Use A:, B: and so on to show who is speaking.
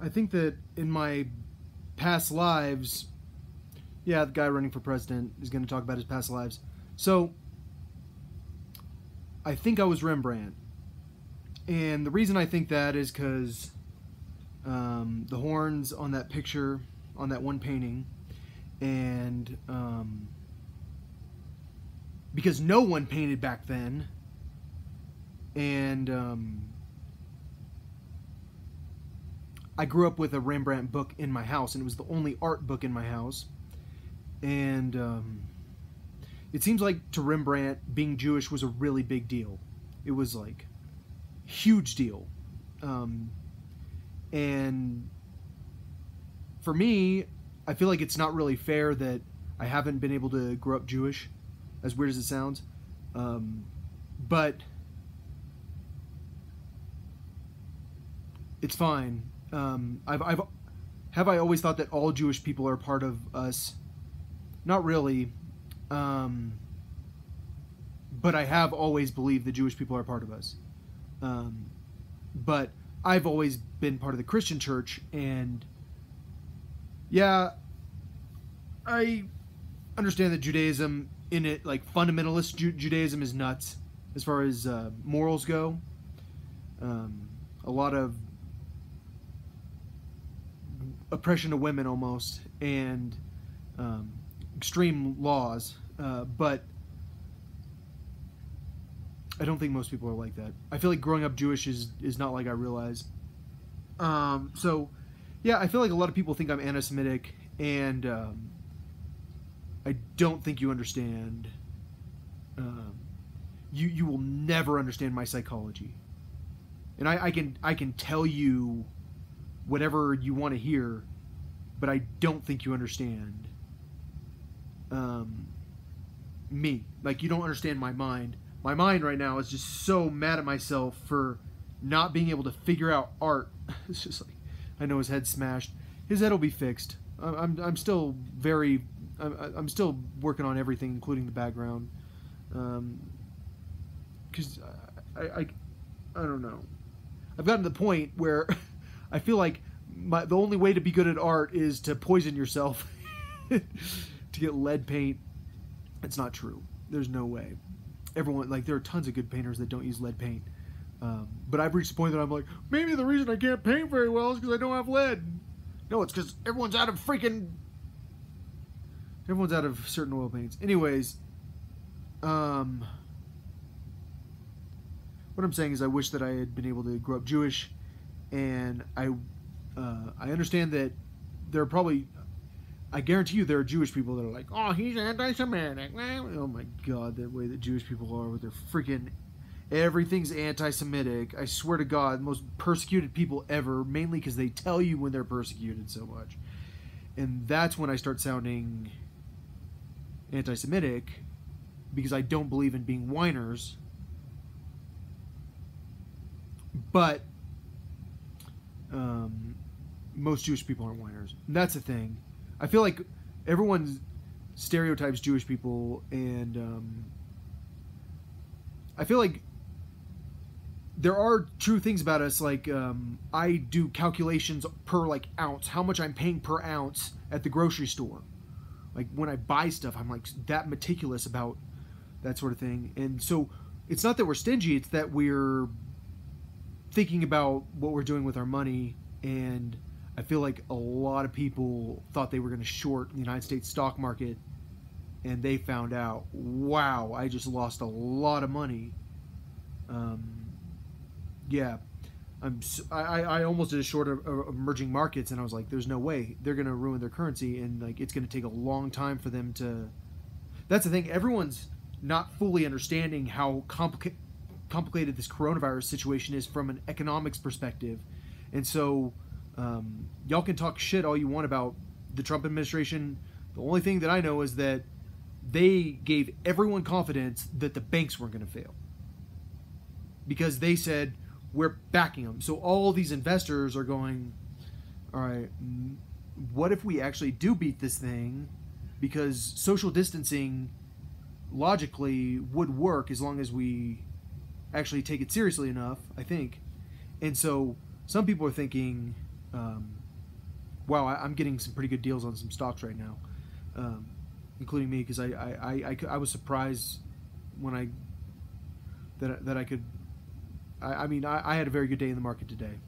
A: I think that in my past lives, yeah, the guy running for president is going to talk about his past lives. So, I think I was Rembrandt. And the reason I think that is because um, the horns on that picture, on that one painting, and um, because no one painted back then, and um, I grew up with a Rembrandt book in my house, and it was the only art book in my house. And um, it seems like to Rembrandt, being Jewish was a really big deal. It was like huge deal. Um, and for me, I feel like it's not really fair that I haven't been able to grow up Jewish, as weird as it sounds. Um, but it's fine. Um, I've, I've, have I always thought that all Jewish people are part of us? Not really. Um, but I have always believed the Jewish people are part of us. Um, but I've always been part of the Christian church, and yeah, I understand that Judaism, in it, like fundamentalist Ju- Judaism, is nuts as far as uh, morals go. Um, a lot of oppression of women, almost, and um, extreme laws, uh, but I don't think most people are like that. I feel like growing up Jewish is is not like I realize. Um, so, yeah, I feel like a lot of people think I'm anti-Semitic, and um, I don't think you understand. Um, you you will never understand my psychology, and I, I can I can tell you whatever you want to hear, but I don't think you understand. Um, me like you don't understand my mind my mind right now is just so mad at myself for not being able to figure out art. It's just like I know his head's smashed. His head will be fixed. I'm I'm, still very I'm, I'm still working on everything, including the background. Um, because I, I I don't know. I've gotten to the point where I feel like my, the only way to be good at art is to poison yourself to get lead paint. It's not true. There's no way everyone like there are tons of good painters that don't use lead paint. Um, but I've reached the point that I'm like, maybe the reason I can't paint very well is because I don't have lead. No, it's because everyone's out of freaking. Everyone's out of certain oil paints. Anyways, um, what I'm saying is, I wish that I had been able to grow up Jewish, and I, uh, I understand that there are probably I guarantee you there are Jewish people that are like, oh, he's anti-Semitic. Oh my God, the way that Jewish people are with their freaking everything's anti-Semitic. I swear to God, most persecuted people ever, mainly because they tell you when they're persecuted so much, and that's when I start sounding anti-Semitic because I don't believe in being whiners. But um, most Jewish people aren't whiners. That's the thing I feel like everyone stereotypes Jewish people, and um, I feel like there are true things about us. Like um, I do calculations per like ounce, how much I'm paying per ounce at the grocery store. Like when I buy stuff, I'm like that meticulous about that sort of thing. And so it's not that we're stingy; it's that we're thinking about what we're doing with our money and I feel like a lot of people thought they were going to short the United States stock market, and they found out, wow, I just lost a lot of money. Um, yeah, I'm. I, I almost did a short of, emerging markets, and I was like, there's no way they're going to ruin their currency, and like it's going to take a long time for them to. That's the thing. Everyone's not fully understanding how complicated complicated this coronavirus situation is from an economics perspective, and so um, y'all can talk shit all you want about the Trump administration. The only thing that I know is that they gave everyone confidence that the banks weren't going to fail because they said we're backing them. So all these investors are going, all right, what if we actually do beat this thing? Because social distancing logically would work as long as we actually take it seriously enough, I think. And so some people are thinking, um, wow, I, am getting some pretty good deals on some stocks right now, um, including me because I I, I, I, was surprised when I that that I could. I, I mean, I, I had a very good day in the market today.